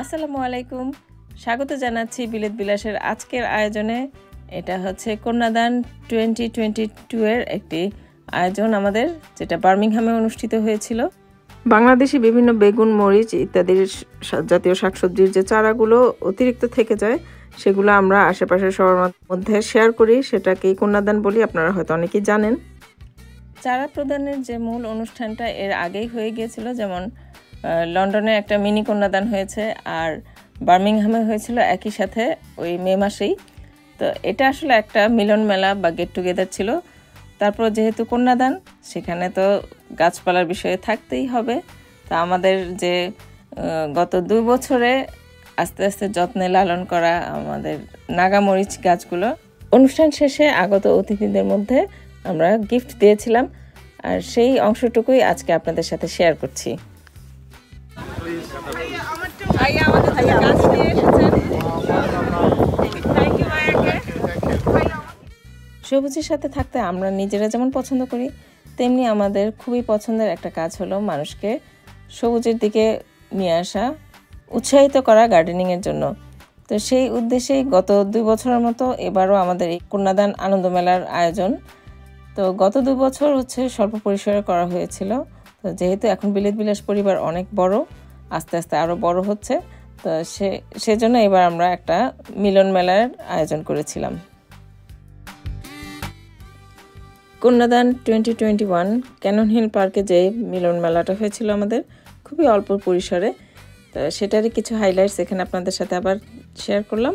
আসসালামু আলাইকুম। স্বাগত জানাচ্ছি বিলেত বিলাসের আজকের আয়োজনে। এটা হচ্ছে কন্যাদান টোয়েন্টি টোয়েন্টি টু এর একটি আয়োজন আমাদের, যেটা বার্মিংহামে অনুষ্ঠিত হয়েছিল। বাংলাদেশি বিভিন্ন বেগুন, মরিচ ইত্যাদির জাতীয় শাকসবজির যে চারাগুলো অতিরিক্ত থেকে যায়, সেগুলো আমরা আশেপাশের সবার মধ্যে শেয়ার করি। সেটাকেই কন্যাদান বলি, আপনারা হয়তো অনেকেই জানেন। চারা প্রদানের যে মূল অনুষ্ঠানটা এর আগেই হয়ে গিয়েছিল, যেমন লন্ডনে একটা মিনি কন্যাদান হয়েছে আর বার্মিংহামে হয়েছিল একই সাথে ওই মে মাসেই। তো এটা আসলে একটা মিলন মেলা বা গেট টুগেদার ছিল। তারপর যেহেতু কন্যাদান, সেখানে তো গাছপালার বিষয়ে থাকতেই হবে। তা আমাদের যে গত দুই বছরে আস্তে আস্তে যত্নে লালন করা আমাদের নাগামরিচ গাছগুলো, অনুষ্ঠান শেষে আগত অতিথিদের মধ্যে আমরা গিফট দিয়েছিলাম আর সেই অংশটুকুই আজকে আপনাদের সাথে শেয়ার করছি। সবুজের সাথে থাকতে আমরা নিজেরা যেমন পছন্দ করি তেমনি আমাদের খুবই পছন্দের একটা কাজ হলো মানুষকে সবুজের দিকে নিয়ে আসা উৎসাহিত করা গার্ডেনিংয়ের জন্য। তো সেই উদ্দেশ্যেই গত দুই বছরের মতো এবারও আমাদের এই কন্যাদান আনন্দ মেলার আয়োজন তো গত দু বছর হচ্ছে স্বল্প পরিসরে করা হয়েছিল। তো যেহেতু এখন বিলেত বিলাস পরিবার অনেক বড়, আস্তে আস্তে আরও বড় হচ্ছে, তো সে, সেজন্য এবার আমরা একটা মিলন মেলার আয়োজন করেছিলাম। কন্যাদান twenty twenty one Cannon Hill পার্কে যে মিলন মেলাটা হয়েছিল আমাদের, খুবই অল্প পরিসরে। তো সেটারই কিছু হাইলাইটস এখানে আপনাদের সাথে আবার শেয়ার করলাম।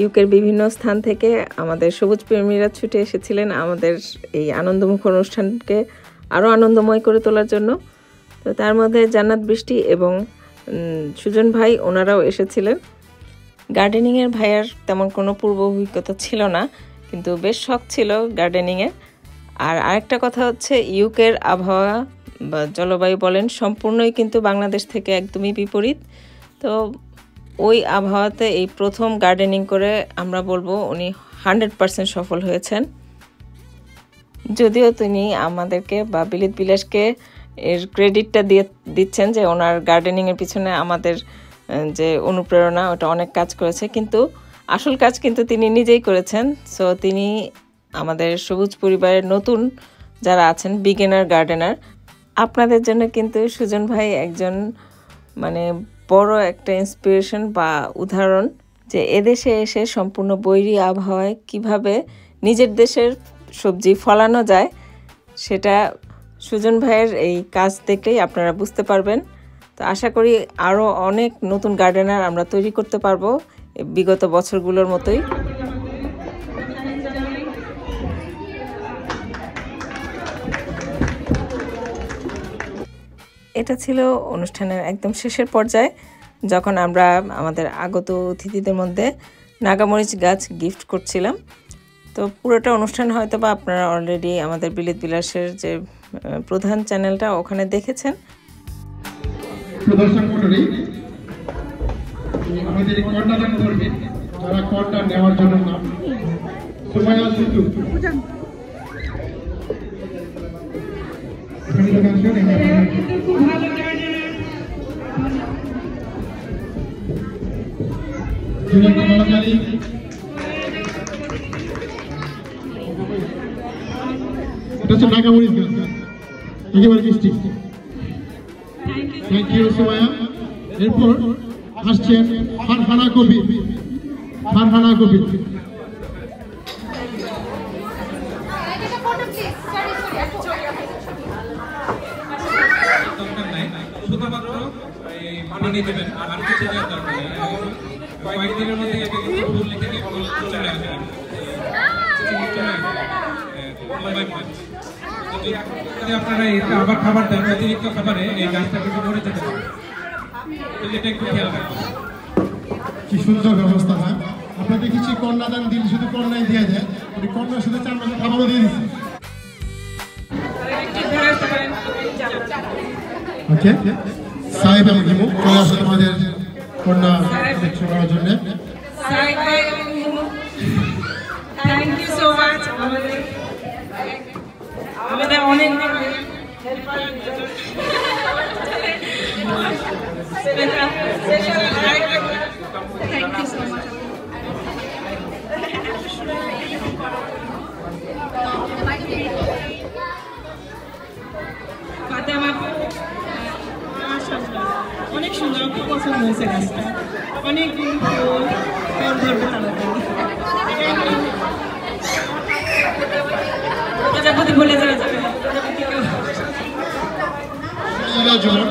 ইউকের বিভিন্ন স্থান থেকে আমাদের সবুজ প্রেমীরা ছুটে এসেছিলেন আমাদের এই আনন্দমুখ অনুষ্ঠানকে আরও আনন্দময় করে তোলার জন্য। তো তার মধ্যে জান্নাত বৃষ্টি এবং সুজন ভাই ওনারাও এসেছিলেন। গার্ডেনিংয়ের ভাইয়ার তেমন কোনো পূর্ব অভিজ্ঞতা ছিল না, কিন্তু বেশ শখ ছিল গার্ডেনিংয়ে আর আরেকটা কথা হচ্ছে, ইউকের আবহাওয়া বা জলবায়ু বলেন, সম্পূর্ণই কিন্তু বাংলাদেশ থেকে একদমই বিপরীত। তো ওই আবহাওয়াতে এই প্রথম গার্ডেনিং করে আমরা বলব উনি হান্ড্রেড পার্সেন্ট সফল হয়েছেন। যদিও তিনি আমাদেরকে বা বিলিত বিলাসকে এর ক্রেডিটটা দিয়ে দিচ্ছেন যে ওনার গার্ডেনিংয়ের পিছনে আমাদের যে অনুপ্রেরণা, ওটা অনেক কাজ করেছে। কিন্তু আসল কাজ কিন্তু তিনি নিজেই করেছেন। সো তিনি আমাদের সবুজ পরিবারের নতুন যারা আছেন বিগিনার গার্ডেনার আপনাদের জন্য কিন্তু সুজন ভাই একজন মানে বড় একটা ইন্সপিরেশন বা উদাহরণ যে এদেশে এসে সম্পূর্ণ বৈরী আবহাওয়ায় কীভাবে নিজের দেশের সবজি ফলানো যায়, সেটা সুজন ভাইয়ের এই কাজ দেখলেই আপনারা বুঝতে পারবেন। তো আশা করি আরও অনেক নতুন গার্ডেনার আমরা তৈরি করতে পারব বিগত বছরগুলোর মতোই। এটা ছিল অনুষ্ঠানের একদম শেষের পর্যায়ে, যখন আমরা আমাদের আগত অতিথিদের মধ্যে নাগামরিচ গাছ গিফট করছিলাম। তো পুরোটা অনুষ্ঠান হয়তো বা আপনারা অলরেডি আমাদের বিলিত বিলাসের যে প্রধান চ্যানেলটা ওখানে দেখেছেন। আমাদের কন্যাদান করবে যারা কন্যা নেওয়ার জন্য নাম, সুমায়া সিদ্ধু এখানে লোক আসবেন, এখানে আপনারা- খুব ভালো গার্ডেনার জুনিয়র কর্মচারী এটা হচ্ছে নাগামরিচ গাছ একেবারে মিষ্টি থ্যাংক ইউ সুমায়া এরপর আসছেন ফারহানা কবি ফারহানা কবি দরকার নাই শুধুমাত্র পানি দেবেন আর কিছু দেওয়ার দরকার নেই। কয়েকদিনের মধ্যে একে কিন্তু ফুল লিখে দিয়ে ফুল চলে আসবে। যদি আপনারা এটা আবার খাবার দেন অতিরিক্ত খাবারে এই গাছটা কিন্তু মরে যেতে পারে। এটা একটু খেয়াল রাখবেন। কি সুন্দর ব্যবস্থা না আমরা দেখেছি কন্যাদান দিল শুধু কন্যাই দিয়ে দেয় উনি কন্যার সাথে চার মাসের খাবারও দিয়ে দিচ্ছে। ওকে সাহেব এবং হিমু চলে আসুন তোমাদের কন্যা দেখছ করার জন্য। আমাদের। অনেক সুন্দর খুব পছন্দ হয়েছে গাছটা অনেক ফুল ফল ধরবে তাড়াতাড়ি প্রজাপতি বলে যাওয়া যাবে না। প্রজাপতিকেও ইলা জুমন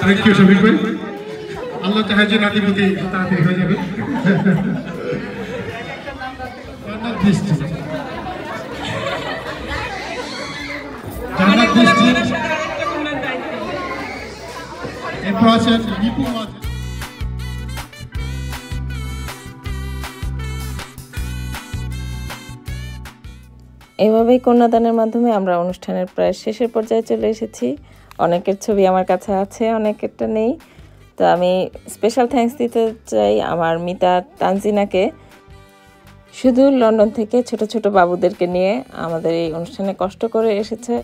থ্যাংক ইউ শফিক ভাই আল্লাহ চাহে যে নাতিপতি তাড়াতাড়ি হয়ে যাবে। এভাবেই কন্যাদানের মাধ্যমে আমরা অনুষ্ঠানের প্রায় শেষের পর্যায়ে চলে এসেছি। অনেকের ছবি আমার কাছে আছে, অনেকেরটা নেই। তো আমি স্পেশাল থ্যাঙ্কস দিতে চাই আমার মিতা তানজিনাকে। শুধু লন্ডন থেকে ছোট ছোট বাবুদেরকে নিয়ে আমাদের এই অনুষ্ঠানে কষ্ট করে এসেছে।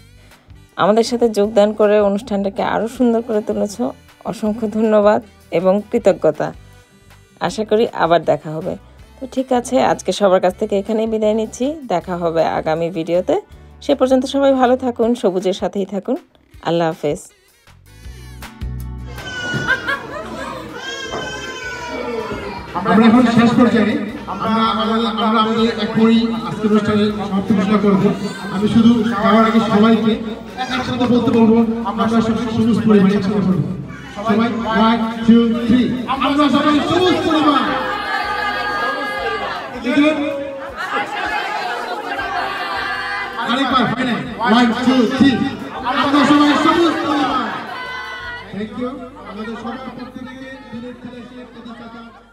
আমাদের সাথে যোগদান করে অনুষ্ঠানটাকে আরও সুন্দর করে তুলেছ। অসংখ্য ধন্যবাদ এবং কৃতজ্ঞতা। আশা করি আবার দেখা হবে। তো ঠিক আছে, আজকে সবার কাছ থেকে এখানেই বিদায় নিচ্ছি। দেখা হবে আগামী ভিডিওতে। সে পর্যন্ত সবাই ভালো থাকুন, সবুজের সাথেই থাকুন। আল্লাহ হাফেজ আমরা এখন শেষ পর্যায়ে আমরা আমরা আমাদের এখনই আজকের অনুষ্ঠানে সমাপ্তি ঘোষণা করব। আমি শুধু আগে সবাইকে একসাথে বলতে বলব, আমরা সব সবুজ পরিবার একসাথে বলব। সবাই ওয়ান টু থ্রি আমরা সবাই সবুজ পরিবার। আরেকবার ফাইনাল ওয়ান টু থ্রি আমরা সবাই সবুজ থ্যাংক আমাদের সবার পক্ষ থেকে দিনের ছেলে প্রতিষ্ঠাতা